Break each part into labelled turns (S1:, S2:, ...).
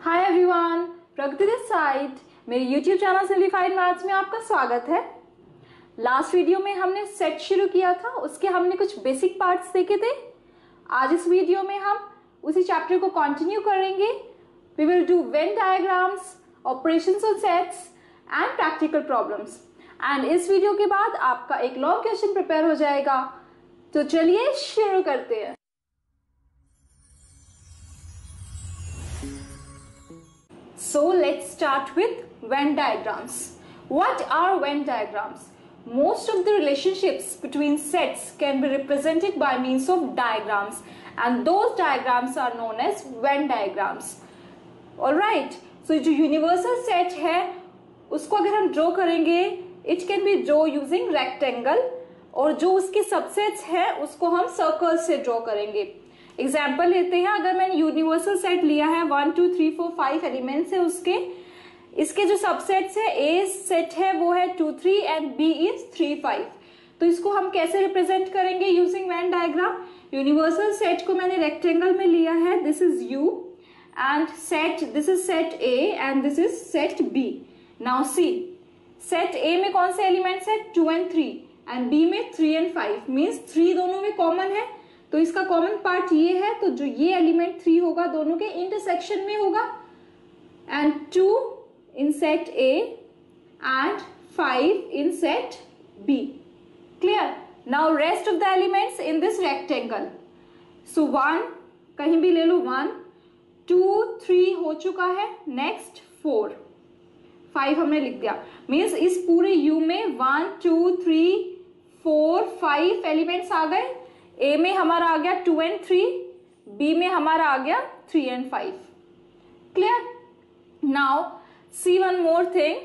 S1: Hi everyone Pragati this side मेरे YouTube channel simplified maths में आपका स्वागत है। लास्ट वीडियो में हमने सेट शुरू किया था, उसके हमने कुछ बेसिक पार्ट्स देखे थे। आज इस वीडियो में हम उसी चैप्टर को कंटिन्यू करेंगे। We will do Venn diagrams operations on sets and practical problems and इस वीडियो के बाद आपका एक लॉन्ग क्वेश्चन प्रिपेयर हो जाएगा। तो चलिए शुरू करते हैं। So let's start with Venn diagrams. What are Venn diagrams? Most of the relationships between sets can be represented by means of diagrams and those diagrams are known as Venn diagrams. Alright, so जो universal set है उसको अगर हम draw करेंगे it can be draw using rectangle और जो उसके subsets है उसको हम सर्कल से ड्रॉ करेंगे एग्ज़ाम्पल लेते हैं, अगर मैंने यूनिवर्सल सेट लिया है one two three four five elements है उसके, इसके जो सबसेट्स है ए सेट है, वो है two three and B is three five तो इसको हम कैसे रिप्रेजेंट करेंगे using Venn diagram universal set को मैंने रेक्टेंगल में लिया है this is U and set this is set A and this is set B now see set A में कौन से एलिमेंट्स है? Two and three and B में three and five means three दोनों में कॉमन है तो इसका कॉमन पार्ट ये है तो जो ये एलिमेंट थ्री होगा, दोनों के इंटरसेक्शन में होगा। And two in set A and five in set B clear now rest of the elements in this rectangle so one कहीं भी ले लो वन टू थ्री हो चुका है। नेक्स्ट फोर फाइव हमने लिख दिया। मीन्स इस पूरे यू में one two three four five elements आ गए। ए में हमारा आ गया टू एंड थ्री बी में हमारा आ गया three and five clear now see one more thing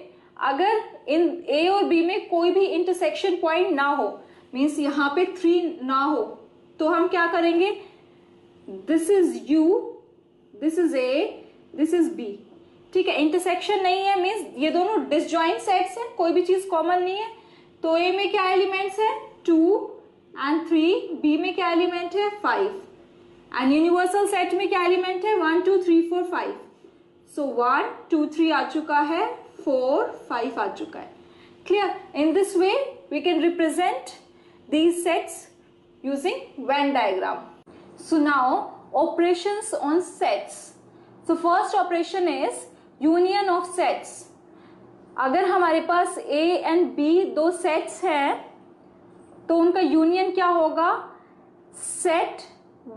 S1: अगर इन ए और बी में कोई भी इंटरसेक्शन पॉइंट ना हो मीन्स यहाँ पे थ्री ना हो तो हम क्या करेंगे? This is U this is A this is B ठीक है इंटरसेक्शन नहीं है मीन्स ये दोनों डिसजॉइंट सेट्स हैं, कोई भी चीज़ कॉमन नहीं है. तो ए में क्या एलिमेंट्स है? टू एंड थ्री बी में क्या एलिमेंट है फाइव एंड यूनिवर्सल सेट में क्या एलिमेंट है one two three four five so one two three आ चुका है फोर फाइव आ चुका है clear in this way we can represent these sets using Venn diagram. So, now, operations on sets. So, first operation is union of sets. अगर हमारे पास A and B दो sets हैं तो उनका यूनियन क्या होगा? Set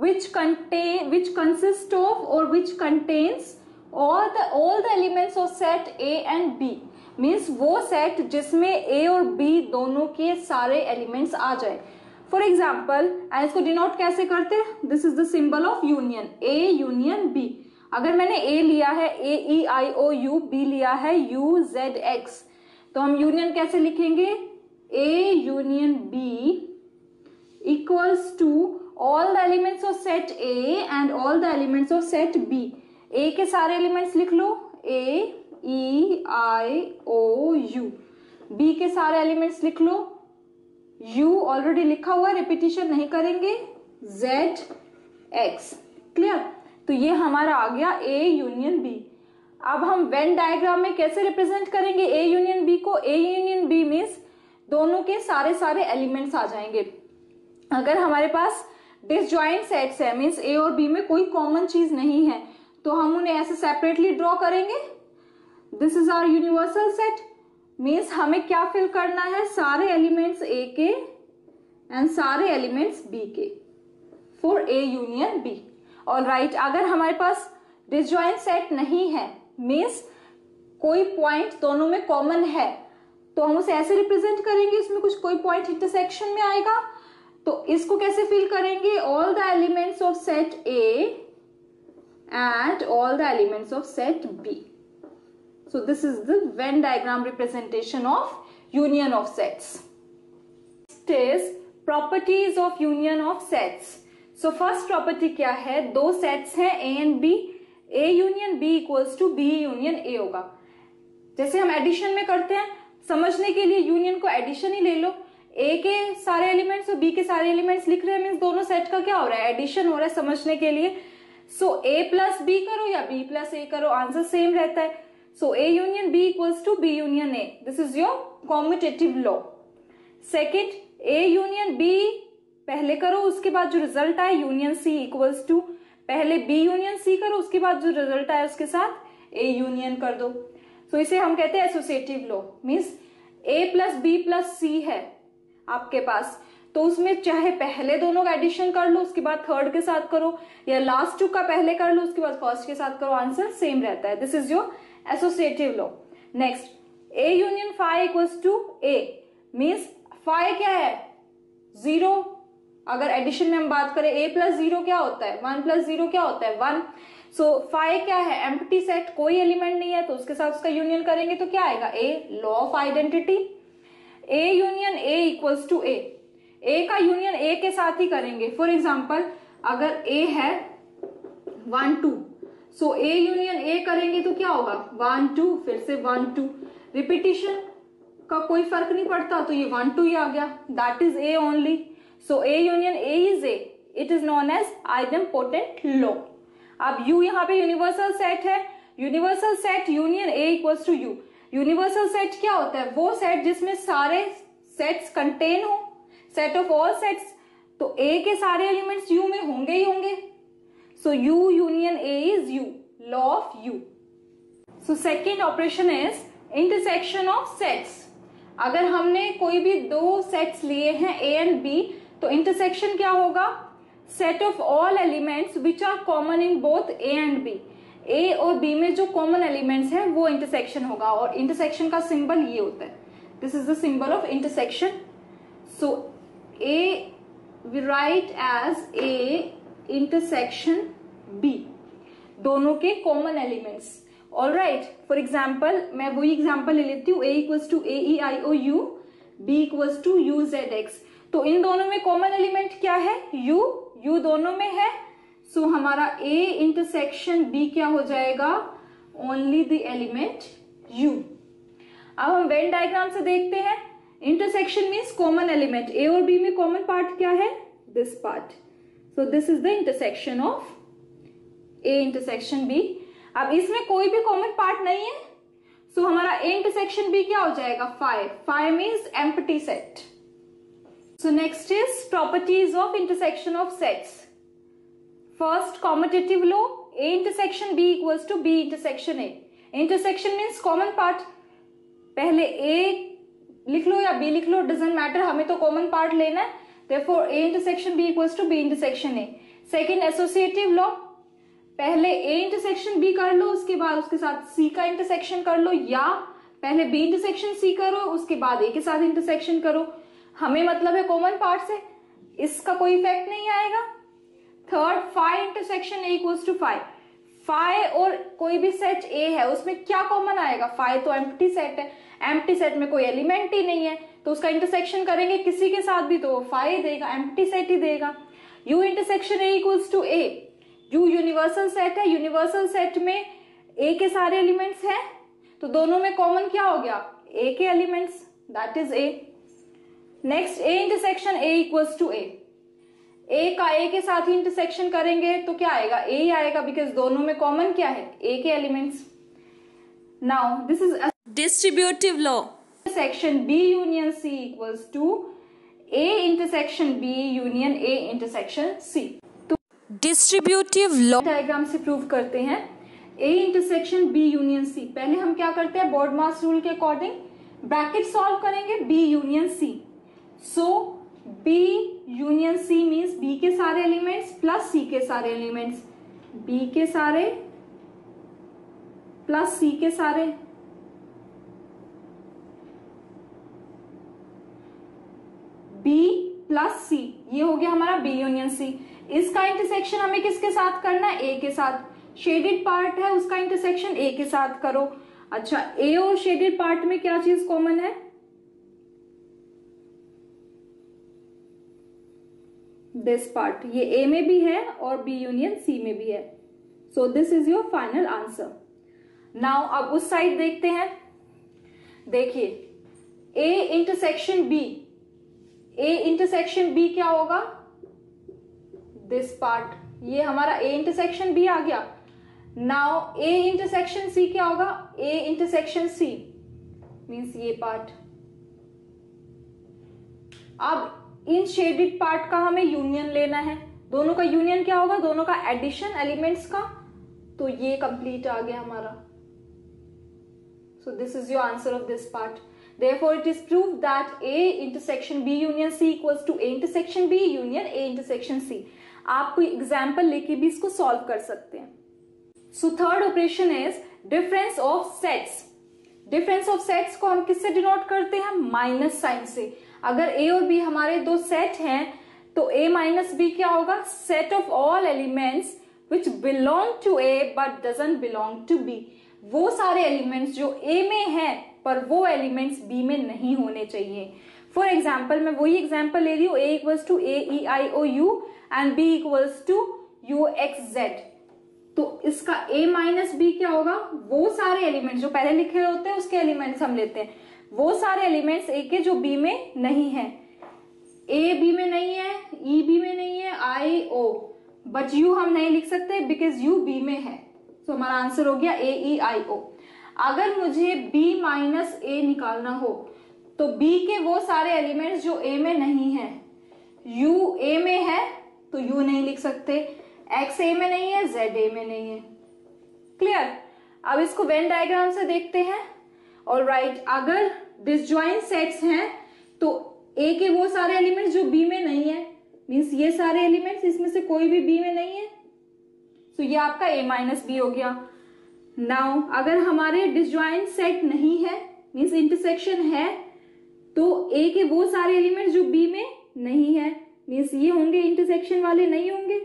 S1: which contain which consist of और which contains all the all the elements of set A and B means वो सेट जिसमें ए और बी दोनों के सारे एलिमेंट्स आ जाए। फॉर एग्ज़ाम्पल एंड इसको डिनोट कैसे करते this is the symbol of union A union B अगर मैंने ए लिया है ए ई आई ओ यू बी लिया है यू जेड एक्स तो हम यूनियन कैसे लिखेंगे? A union B equals to all the elements of set A and all the elements of set B. A के सारे एलिमेंट्स लिख लो. A E I, O, U. B के सारे एलिमेंट्स लिख लो. U ऑलरेडी लिखा हुआ रिपीटिशन नहीं करेंगे. Z, X. क्लियर तो ये हमारा आ गया A यूनियन B. अब हम वेन डायग्राम में कैसे रिप्रेजेंट करेंगे A यूनियन B को? A यूनियन B मीन्स दोनों के सारे सारे एलिमेंट्स आ जाएँगे। अगर हमारे पास डिसजॉइंट सेट्स है मीन्स ए और बी में कोई कॉमन चीज़ नहीं है तो हम उन्हें ऐसे सेपरेटली ड्रॉ करेंगे। This is our universal set means हमें क्या फिल करना है? सारे एलिमेंट्स ए के एंड सारे एलिमेंट्स बी के फॉर ए यूनियन बी और राइट अगर हमारे पास डिसजॉइंट सेट नहीं है मीन्स कोई पॉइंट दोनों में कॉमन है तो हम उसे ऐसे रिप्रेजेंट करेंगे, इसमें कुछ कोई पॉइंट इंटरसेक्शन में आएगा। तो इसको कैसे फिल करेंगे? All the elements of set A and all the elements of set B so this is the Venn diagram representation of union of sets is properties of union of sets so first property क्या है? दो sets हैं A and B A union B equals to B union A होगा। जैसे हम addition में करते हैं समझने के लिए यूनियन को एडिशन ही ले लो। ए के सारे एलिमेंट्स और बी के सारे एलिमेंट्स लिख रहे हैं मीन्स दोनों सेट का क्या हो रहा है? एडिशन हो रहा है समझने के लिए। सो ए प्लस बी करो या बी प्लस ए करो आंसर सेम रहता है। So A union B equals to B union A this is your competitive law second A union B पहले करो, उसके बाद जो रिज़ल्ट आए यूनियन सी इक्वल्स टू पहले बी यूनियन सी करो, उसके बाद जो रिज़ल्ट आए, उसके साथ ए यूनियन कर दो। सो so, इसे हम कहते हैं associative law means A plus B plus C है आपके पास। तो उसमें चाहे पहले दोनों का एडिशन कर लो उसके बाद थर्ड के साथ करो या लास्ट टू का पहले कर लो उसके बाद फ़र्स्ट के साथ करो आंसर सेम रहता है। This is your associative law next A union five equals to A means five क्या है? ज़ीरो अगर एडिशन में हम बात करें ए प्लस ज़ीरो क्या होता है? वन प्लस ज़ीरो क्या होता है? वन सो so, फाइव क्या है? एम्प्टी सेट कोई एलिमेंट नहीं है तो उसके साथ उसका यूनियन करेंगे तो क्या आएगा? A law of identity A union A equals to A A का यूनियन ए के साथ ही करेंगे. फॉर एग्ज़ाम्पल अगर ए है one two so A union A करेंगे तो क्या होगा? वन टू फिर से वन टू रिपीटिशन का कोई फ़र्क नहीं पड़ता तो ये वन टू ही आ गया. That is A only so A union A is A it is known as idempotent law अब यू यहाँ पे यूनिवर्सल सेट है. Universal set union A equals to U universal set क्या होता है? वो सेट जिसमें सारे सेट्स कंटेन हो. सेट ऑफ़ ऑल सेट्स तो ए के सारे एलिमेंट्स यू में होंगे ही होंगे. So U union A is U law of U so second operation is intersection of sets अगर हमने कोई भी दो सेट्स लिए हैं ए एंड बी तो इंटरसेक्शन क्या होगा? Set of all elements which are common in both A and B A और बी में जो कॉमन एलिमेंट्स हैं, वो इंटरसेक्शन होगा और इंटरसेक्शन का सिंबल ये होता है। This is the symbol of intersection so A we write as A intersection B दोनों के common elements all right for example मैं वही एग्ज़ाम्पल ले लेती हूँ। A equals to A E I O U B equals to U Z X तो इन दोनों में कॉमन एलिमेंट क्या है? यू यू दोनों में है सो so, हमारा ए इंटरसेक्शन बी क्या हो जाएगा? ओनली द एलिमेंट यू अब हम वेन डायग्राम से देखते हैं। Intersection means common element A और बी में कॉमन पार्ट क्या है? This part so this is the intersection of A intersection B अब इसमें कोई भी कॉमन पार्ट नहीं है। सो so, हमारा ए इंटरसेक्शन बी क्या हो जाएगा? Phi phi means empty set So next is properties of intersection of sets. First commutative law A intersection B equals to B intersection A. Intersection means common part. पहले A लिख लो या B लिख लो doesn't matter हमें तो common part लेना है therefore A intersection B equals to B intersection A. Second associative law पहले A intersection B कर लो उसके बाद उसके साथ C का इंटरसेक्शन कर लो या पहले B intersection C करो उसके बाद A के साथ इंटरसेक्शन करो हमें मतलब है कॉमन पार्ट से। इसका कोई इफ़ेक्ट नहीं आएगा। Third phi intersection A equals to phi phi और कोई भी सेट ए है, उसमें क्या कॉमन आएगा? फाइव तो एम्प्टी सेट है। एम्प्टी सेट में कोई एलिमेंट ही नहीं है। तो उसका इंटरसेक्शन करेंगे किसी के साथ भी तो फाइव देगा एम्प्टी सेट ही देगा। U intersection A equals to A U universal set है। यूनिवर्सल सेट में ए के सारे एलिमेंट्स हैं। तो दोनों में कॉमन क्या हो गया? ए के elements that is A next A intersection A equals to A A का ए के साथ ही इंटरसेक्शन करेंगे तो क्या आएगा? ए ही आएगा बिकॉज़ दोनों में कॉमन क्या है? ए के elements now this is distributive law section B union C equals to A intersection B union A intersection C तो डिस्ट्रीब्यूटिव लॉ डायग्राम से प्रूव करते हैं। A intersection B union C पहले हम क्या करते हैं? बोर्ड मास रूल के अकॉर्डिंग ब्रैकेट सॉल्व करेंगे B union C so B union C means B के सारे एलिमेंट्स प्लस सी के सारे एलिमेंट्स बी के सारे प्लस सी के सारे. बी प्लस सी ये हो गया हमारा बी यूनियन सी इसका इंटरसेक्शन हमें किसके साथ करना? है ए के साथ. शेडेड पार्ट है, उसका इंटरसेक्शन ए के साथ करो. अच्छा ए और शेडेड पार्ट में क्या चीज़ कॉमन है? दिस पार्ट ये ए में भी है और बी यूनियन सी में भी है. So this is your final answer now अब उस साइड देखते हैं. देखिए A intersection B A intersection B क्या होगा? दिस पार्ट ये हमारा ए इंटरसेक्शन बी आ गया. नाउ ए इंटरसेक्शन सी क्या होगा? ए इंटरसेक्शन सी मीन्स ये पार्ट अब इन शेडेड पार्ट का हमें यूनियन लेना है। दोनों का यूनियन क्या होगा? दोनों का एडिशन एलिमेंट्स का। तो ये कंप्लीट आ गया हमारा। So this is your answer of this part therefore, it is proved that a intersection b union c equals to a intersection b union a intersection c. आप कोई एग्ज़ाम्पल लेके भी इसको सॉल्व कर सकते हैं। So third operation is difference of sets difference of sets को हम किससे डिनोट करते हैं? माइनस साइन से। अगर ए और बी हमारे दो सेट हैं तो ए माइनस बी क्या होगा? Set of all elements which belong to A but doesn't belong to B वो सारे एलिमेंट्स जो ए में है, पर वो एलिमेंट्स बी में नहीं होने चाहिए। फॉर एग्ज़ाम्पल मैं वही एग्ज़ाम्पल ले रही हूँ। A equals to a e i o u and B equals to u x z तो इसका a माइनस बी क्या होगा? वो सारे एलिमेंट्स जो पहले लिखे होते हैं, उसके एलिमेंट्स हम लेते हैं। वो सारे एलिमेंट्स ए के जो बी में नहीं है। ए बी में नहीं है ई e बी में नहीं है आई ओ बट यू हम नहीं लिख सकते बिकॉज़ यू बी में है। तो हमारा आंसर हो गया ए ई आई ओ अगर मुझे बी माइनस ए निकालना हो तो बी के वो सारे एलिमेंट्स जो ए में नहीं है यू ए में है तो यू नहीं लिख सकते। एक्स ए में नहीं है जेड ए में नहीं है। क्लियर अब इसको वेन डायग्राम से देखते हैं। और राइट अगर डिसज्वाइंट सेट्स हैं तो ए के वो सारे एलिमेंट्स जो बी में नहीं है मीन्स ये सारे एलिमेंट्स इसमें से कोई भी बी में नहीं है। तो ये आपका a माइनस बी हो गया। नाउ अगर हमारे डिसज्वाइंट सेट नहीं है मीन्स इंटरसेक्शन है तो ए के वो सारे एलिमेंट्स जो बी में नहीं है मीन्स ये होंगे इंटरसेक्शन वाले नहीं होंगे।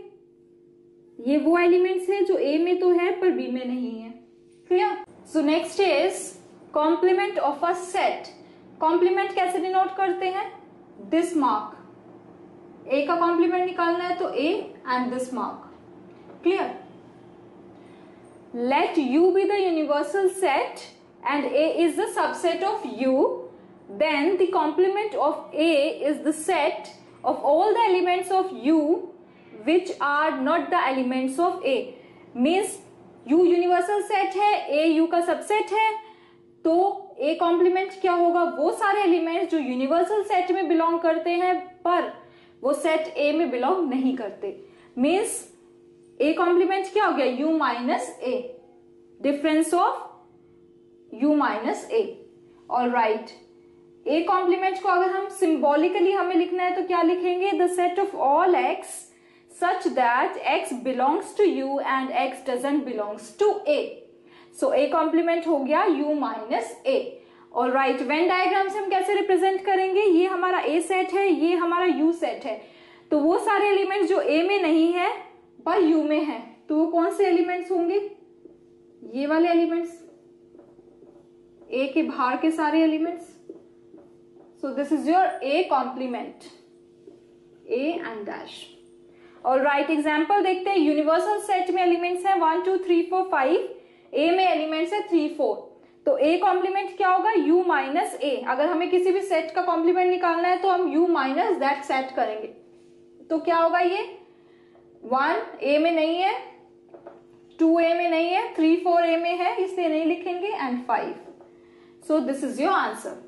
S1: ये वो एलिमेंट्स है जो ए में तो है, पर बी में नहीं है। Clear so next is complement of a set. Complement कैसे डिनोट करते हैं? दिस मार्क ए का कॉम्प्लीमेंट निकालना है तो A and this mark clear let U be the universal set and A is the subset of U then the complement of A is the set of all the elements of U which are not the elements of A means U universal set है A you का subset है तो ए complement क्या होगा? वो सारे elements जो universal set में बिलोंग करते हैं, पर वो सेट ए में बिलोंग नहीं करते। मीन्स ए कॉम्प्लीमेंट क्या हो गया? U minus A difference of U minus A और राइट ए कॉम्प्लीमेंट को अगर हम सिंबॉलिकली हमें लिखना है तो क्या लिखेंगे? The set of all x such that x belongs to U and x doesn't belongs to A so A complement हो गया यू माइनस ए और राइट वेन डायग्राम से हम कैसे रिप्रेजेंट करेंगे? ये हमारा ए सेट है, ये हमारा यू सेट है. तो वो सारे एलिमेंट जो ए में नहीं है, पर यू में है. तो वो कौन से एलिमेंट्स होंगे? ये वाले एलिमेंट्स ए के बाहर के सारे elements so this is your A complement A and dash और राइट एग्ज़ाम्पल देखते हैं. यूनिवर्सल सेट में एलिमेंट्स हैं. One two three four five A में एलिमेंट्स है थ्री फोर तो ए कॉम्प्लीमेंट क्या होगा? यू माइनस ए अगर हमें किसी भी सेट का कॉम्प्लीमेंट निकालना है तो हम यू माइनस दैट सेट करेंगे. तो क्या होगा ये? वन ए में नहीं है टू ए में नहीं है थ्री फोर ए में है, इसलिए नहीं लिखेंगे and five so this is your answer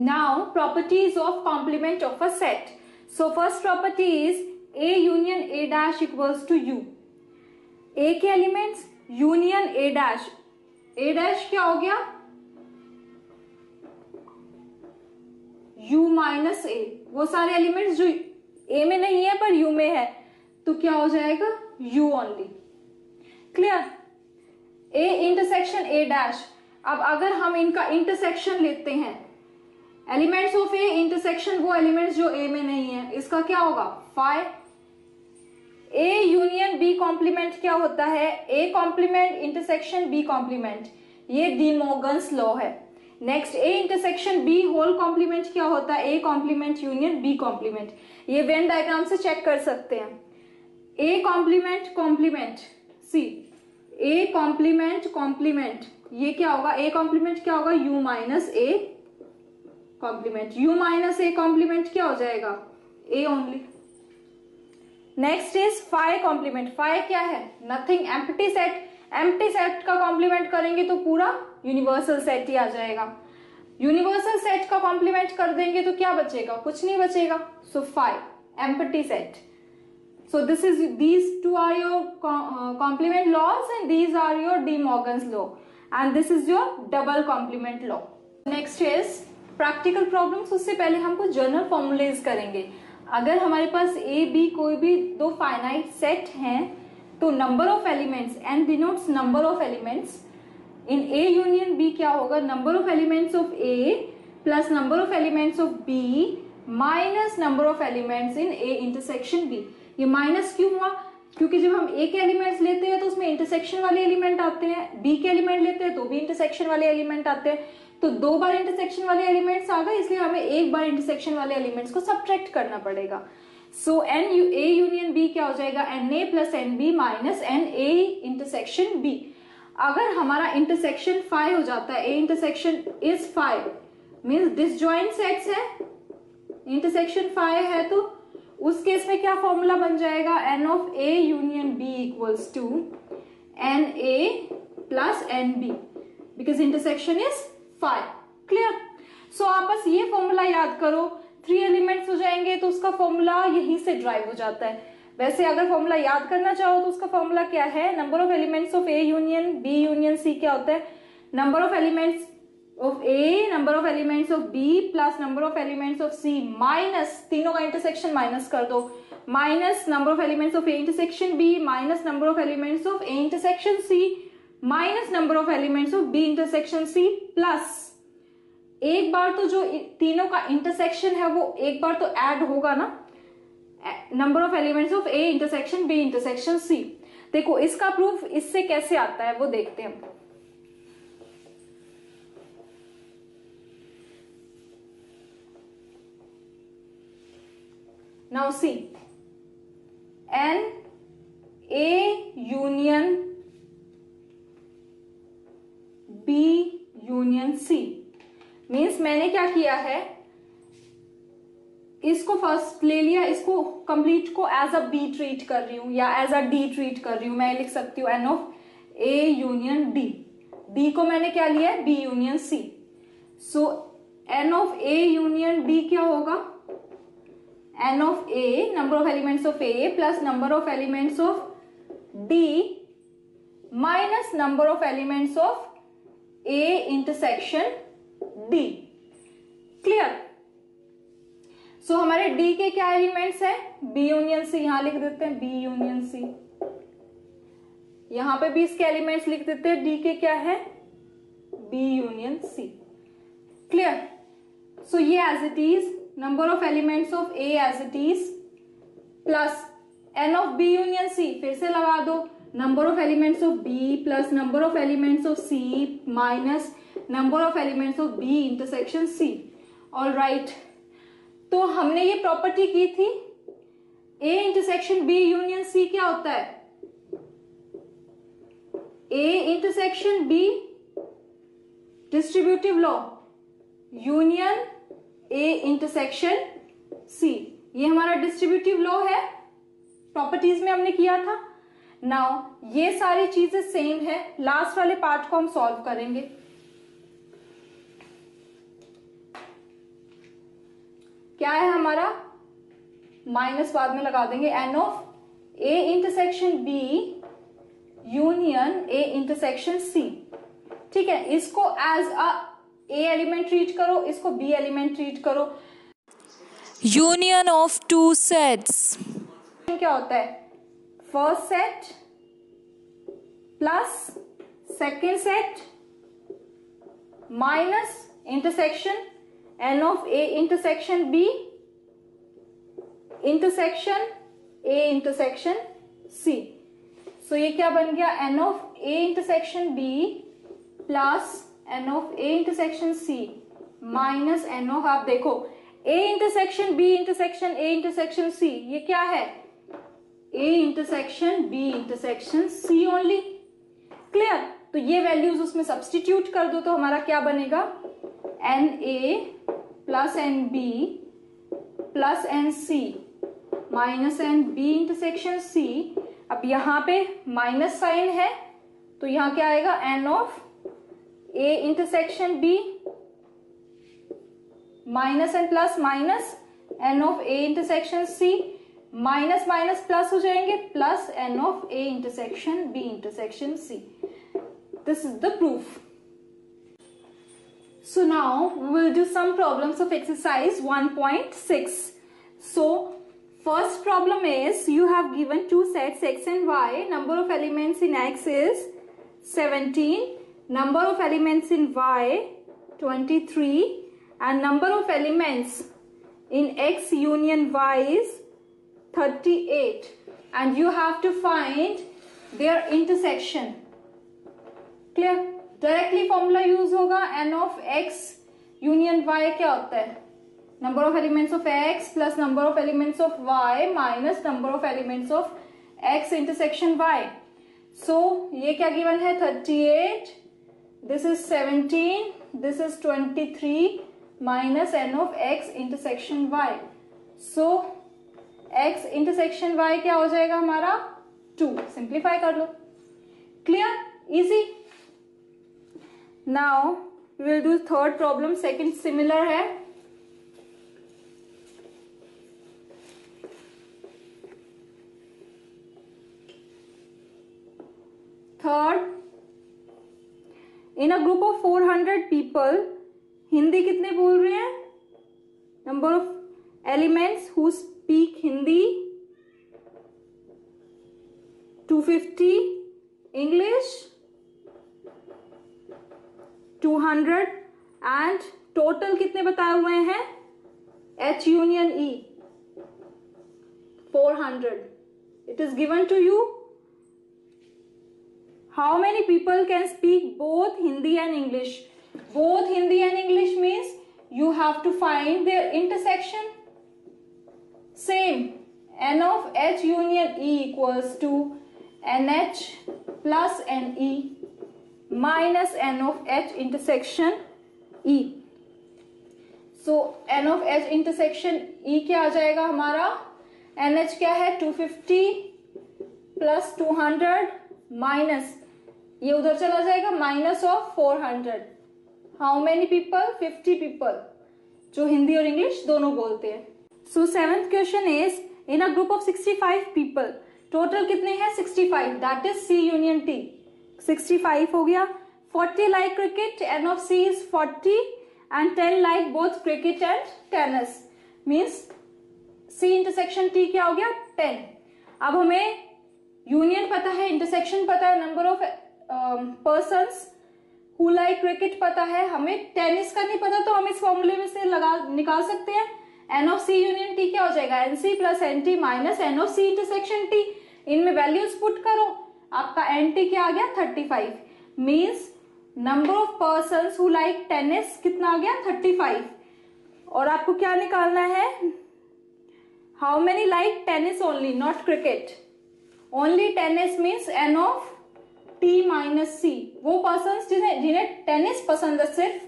S1: now properties of complement of a set so first property is A union A dash equals to U A के elements union A dash. A dash क्या हो गया? U minus ए वो सारे elements जो A में नहीं है, पर u में है तो क्या हो जाएगा? U only clear A intersection A dash. अब अगर हम इनका इंटरसेक्शन लेते हैं, एलिमेंट्स ऑफ़ ए इंटरसेक्शन वो एलिमेंट्स जो ए में नहीं है, इसका क्या होगा? Phi A union B complement क्या होता है? A complement intersection B complement ये डीमोगन्स लॉ है. Next A intersection B whole complement क्या होता है? A complement union B complement ये वेन डायग्राम से चेक कर सकते हैं. A complement complement see A complement complement ये क्या होगा? ए कॉम्प्लीमेंट क्या होगा? U minus A complement U minus A complement क्या हो जाएगा? A only next is phi complement phi क्या है? Nothing empty set empty set का कॉम्प्लीमेंट करेंगे तो पूरा यूनिवर्सल सेट ही आ जाएगा। यूनिवर्सल सेट का कॉम्प्लीमेंट कर देंगे तो क्या बचेगा? कुछ नहीं बचेगा। So phi empty set this is these two are your uh, complement laws and these are your de morgan's law. And this is your double complement law. Next is practical problems उससे पहले हम कुछ general formulas करेंगे। अगर हमारे पास A B कोई भी दो फाइनाइट सेट हैं तो number of elements and denotes number of elements in A union B क्या होगा? Number of elements of A plus number of elements of B minus number of elements in A intersection B ये minus क्यों हुआ? क्योंकि जब हम ए के elements लेते हैं तो उसमें इंटरसेक्शन वाले एलिमेंट आते हैं बी के एलिमेंट लेते हैं तो भी इंटरसेक्शन वाले एलिमेंट आते हैं। तो दो बार इंटरसेक्शन वाले एलिमेंट्स आ गए, इसलिए हमें एक बार इंटरसेक्शन वाले एलिमेंट्स को सब्ट्रैक्ट करना पड़ेगा। So n U A union B क्या हो जाएगा? N A plus n B minus n A intersection B अगर हमारा इंटरसेक्शन फाइव हो जाता है A intersection is phi means disjoint sets है। इंटरसेक्शन फाइव है तो उस केस में क्या फॉर्मूला बन जाएगा? N of A union B equals to n A plus n B because intersection is phi clear so आप बस ये फॉर्मूला याद करो. थ्री एलिमेंट्स हो जाएँगे तो उसका फॉर्मूला यहीं से ड्राइव हो जाता है. वैसे अगर फॉर्मूला याद करना चाहो तो उसका फॉर्मूला क्या है? Number of elements of A union B union C क्या होता है? Number of elements of A number of elements of B plus number of elements of C minus तीनों का इंटरसेक्शन माइनस कर दो. Minus number of elements of A intersection B minus number of elements of A intersection C minus number of elements of B intersection C plus. एक बार तो जो तीनों का इंटरसेक्शन है, वो एक बार तो ऐड होगा ना। Number of elements of A intersection, B intersection, C. देखो, इसका प्रूफ इससे कैसे आता है, वो देखते हैं। Now see n A union B union C means मैंने क्या किया है? इसको फ़र्स्ट ले लिया, इसको कंप्लीट को एज अ बी ट्रीट कर रही हूँ, या एज अ डी ट्रीट कर रही हूँ, मैं लिख सकती हूँ n of A union D D को मैंने क्या लिया है? B union C so n of A union D क्या होगा? N of A number of elements of A plus number of elements of D minus number of elements of A intersection D clear so हमारे D के क्या elements हैं? B union सी यहाँ लिख देते हैं बी यूनियन सी यहाँ पे भी इसके एलिमेंट्स लिख देते हैं डी के क्या है? B union C clear so ये as it is number of elements of A as it is plus n of B union C फिर से लगा दो। Number of elements of B plus number of elements of C minus number of elements of B intersection C all right तो हमने ये property की थी। A intersection B union C क्या होता है? A intersection B distributive law union A intersection C ये हमारा डिस्ट्रीब्यूटिव लॉ है। प्रॉपर्टीज़ में हमने किया था। नाउ ये सारी चीज़ें सेम है। लास्ट वाले पार्ट को हम सॉल्व करेंगे। क्या है हमारा? माइनस बाद में लगा देंगे। N of A intersection B union A intersection C ठीक है? इसको as a A element treat करो इसको बी एलिमेंट ट्रीट करो।
S2: यूनियन ऑफ़ टू सेट्स
S1: क्या होता है? First set plus second set minus intersection n of A intersection B intersection A intersection C so ये क्या बन गया? N of A intersection B plus n of A intersection C minus n of आप देखो A intersection B intersection A intersection C ये क्या है? A intersection B intersection C only clear तो ये वैल्यूज़ उसमें सब्सटीट्यूट कर दो तो हमारा क्या बनेगा? N A plus n B plus n C minus n B intersection C अब यहाँ पे माइनस साइन है तो यहाँ क्या आएगा? N of A intersection B minus n plus minus n of A intersection C minus minus plus हो जाएँगे, plus n of A intersection B intersection C this is the proof so now will do some problems of exercise 1.6 so first problem is you have given two sets X and Y number of elements in X is 17 number of elements in Y 23 and number of elements in X union Y is 38 and you have to find their intersection. Clear? Directly formula use होगा n of X union Y क्या होता है number of elements of X plus number of elements of Y minus number of elements of X intersection Y so ये क्या given है thirty eight this is seventeen this is twenty three minus n of X intersection Y so X intersection Y क्या हो जाएगा हमारा? To simplify कर लो. Clear easy now will do third problem problem similar है. Third. In a group of 400 people Hindi कितने बोल रहे हैं? Number of elements who speak Hindi 250 English 200 and total कितने बताए हुए हैं? H union E 400 it is given to you how many people can speak both Hindi and English both Hindi and English means you have to find their intersection. Same n of h union e equals to nh plus ne minus n of h intersection e so n of h intersection e क्या आ जाएगा हमारा nh क्या है 250 plus 200 minus ये उधर चला जाएगा minus of 400 how many people 50 people जो हिंदी और इंग्लिश दोनों बोलते हैं so seventh question is in a group of 65 people total कितने हैं? 65 that is C union T 65 हो गया. 40 like cricket, n of c is 40 and 10 like both cricket and tennis. Means, c intersection t क्या हो गया? 10 अब हमें union पता है इंटरसेक्शन पता है number of person who like cricket पता है. हमें टेनिस का नहीं पता तो हम इस फॉर्मूले में से लगा, निकाल सकते हैं. N of C union T क्या हो जाएगा? N C plus n T minus n of C intersection T. इनमें वैल्यूज़ पुट करो। आपका एन टी क्या आ गया? Thirty five. Means number of person who like tennis कितना आ गया? Thirty five. और आपको क्या निकालना है? How many like tennis only, not cricket. Only tennis means n of T minus C. वो पर्सन जिन्हें जिन्हें टेनिस पसंद है, सिर्फ़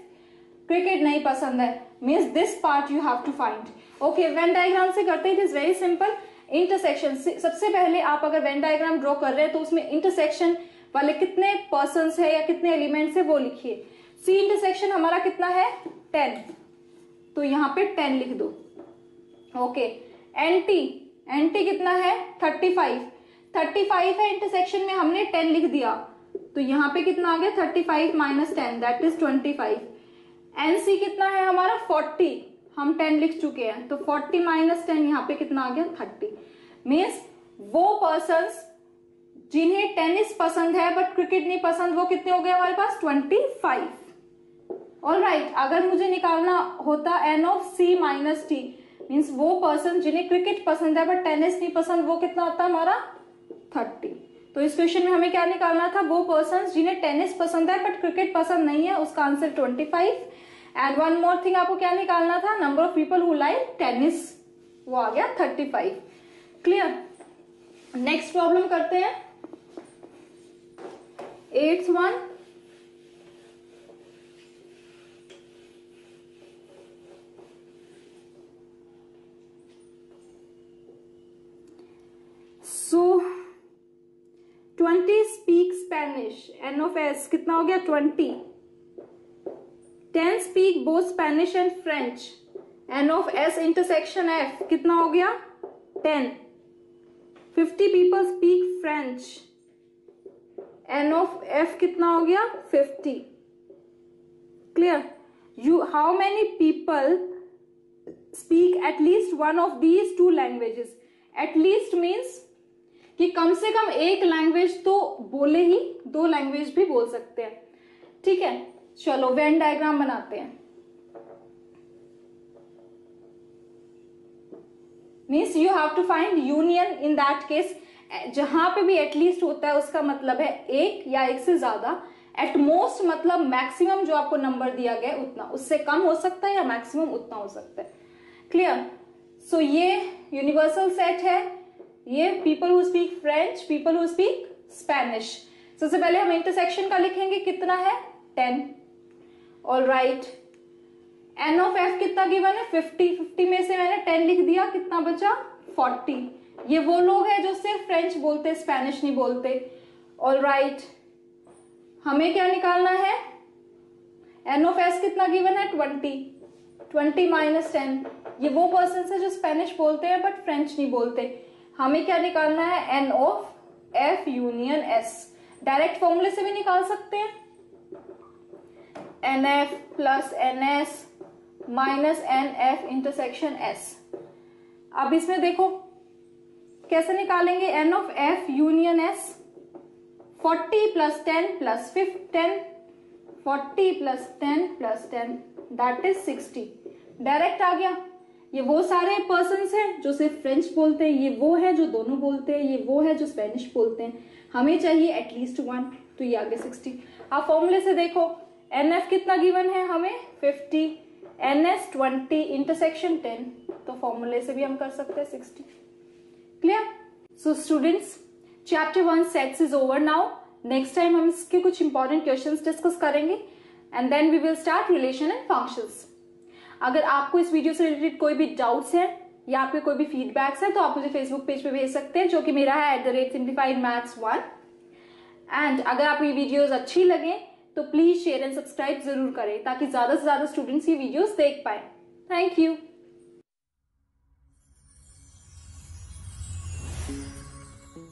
S1: क्रिकेट नहीं पसंद है। Means this part you have to find okay Venn diagram से करते हैं it is very simple intersection सबसे पहले आप अगर वेन डायग्राम ड्रॉ कर रहे हैं तो उसमें इंटरसेक्शन वाले कितने पर्सन है या कितने एलिमेंट्स है, वो लिखिए. सी इंटरसेक्शन हमारा कितना है? टेन तो यहाँ पे टेन लिख दो. ओके एंटी एंटी कितना है? थर्टी फाइव थर्टी फाइव है इंटरसेक्शन में हमने टेन लिख दिया. तो यहाँ पे कितना आ गया? Thirty five minus ten that is twenty five n C कितना है हमारा? फोर्टी। हम टेन लिख चुके हैं तो फोर्टी माइनस टेन यहाँ पे कितना आ गया? थर्टी। मीन्स वो पर्सन जिन्हें टेनिस पसंद है बट क्रिकेट नहीं पसंद, वो कितने हो गए हमारे पास? ट्वेंटी फाइव ऑल राइट अगर मुझे निकालना होता n of C minus T means वो पर्सन जिन्हें क्रिकेट पसंद है बट टेनिस नहीं पसंद, वो कितना आता हमारा? थर्टी। तो इस क्वेश्चन में हमें क्या निकालना था? वो पर्सन जिन्हें टेनिस पसंद है बट क्रिकेट पसंद नहीं है, उसका answer twenty five and one more thing आपको क्या निकालना था? Number of people who like tennis वो आ गया thirty five clear next problem करते हैं. Eighth one n of S कितना हो गया? Twenty. Ten speak both Spanish and French n of S intersection F कितना हो गया? Ten. Fifty people speak French n of F कितना हो गया? Fifty clear you how many people speak at least one of these two languages at least means कि कम से कम एक लैंग्वेज तो बोले ही दो लैंग्वेज भी बोल सकते हैं। ठीक है? चलो वेन डायग्राम बनाते हैं। Means you have to find union in that case जहाँ पे भी एटलीस्ट होता है उसका मतलब है एक या एक से ज़्यादा। एट मोस्ट मतलब मैक्सिमम जो आपको नंबर दिया गया उतना। उससे कम हो सकता है या मैक्सिमम उतना हो सकता है। क्लियर सो so, ये यूनिवर्सल सेट है। ये people who speak French people who speak Spanish सबसे पहले हम इंटरसेक्शन का लिखेंगे, कितना है? Ten all right n of F कितना गिवन है फिफ्टी फिफ्टी में से मैंने टेन लिख दिया, कितना बचा? फोर्टी ये वो लोग हैं जो सिर्फ़ फ्रेंच बोलते स्पेनिश नहीं बोलते. ऑल राइट हमें क्या निकालना है? एन ऑफ़ एस कितना गिवन है ट्वेंटी ट्वेंटी माइनस टेन ये वो पर्सन है जो स्पेनिश बोलते हैं बट फ्रेंच नहीं बोलते. हमें क्या निकालना है? N of F union S direct फॉर्मूले से भी निकाल सकते हैं। N F plus n S minus n F intersection S अब इसमें देखो, कैसे निकालेंगे? N of F union S forty plus ten plus ten forty plus ten plus ten that is sixty direct आ गया। ये वो सारे पर्सन हैं जो सिर्फ़ फ्रेंच बोलते हैं, ये वो है जो दोनों बोलते हैं, ये वो है जो स्पेनिश बोलते हैं। हमें चाहिए एटलीस्ट वन तो ये आगे सिक्सटी आप फॉर्मूले से देखो एन एफ़ कितना गिवन है हमें? Fifty n S twenty intersection ten तो फॉर्मूले से भी हम कर सकते हैं sixty clear so students chapter one sets is over now next time हम इसके कुछ इंपॉर्टेंट क्वेश्चन डिस्कस करेंगे and then we will start relation and functions अगर आपको इस वीडियो से रिलेटेड कोई भी डाउट्स है, या आपके कोई भी फीडबैक्स है तो आप मुझे फेसबुक पेज पे भेज सकते हैं, जो कि मेरा है at the rate simplified maths one and अगर आपको ये वीडियोज़ अच्छी लगे तो प्लीज़ शेयर एंड सब्सक्राइब ज़रूर करें, ताकि ज़्यादा से ज़्यादा स्टूडेंट्स ये वीडियोज़ देख पाए. Thank you